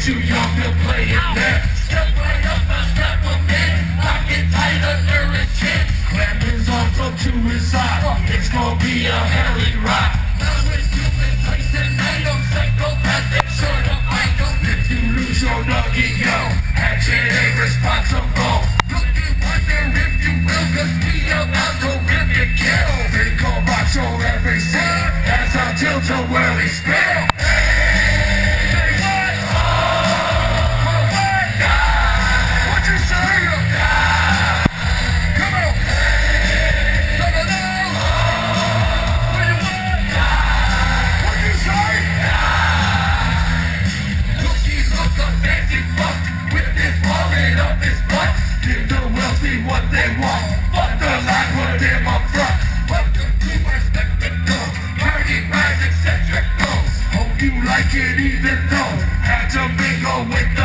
too young to play it there. Step right up and step him in. Lock it tight under his chin. Grab his arms up to his side. It's gonna be a hairy ride. Now it's human place item. Psychopathic sort of item. If you lose your nugget, yo, hatchet ain't responsible. Look and wonder if you will, cause we about to rip your kill. About your every sin. That's our tilt to where we spill. Like it even though had to mingle with.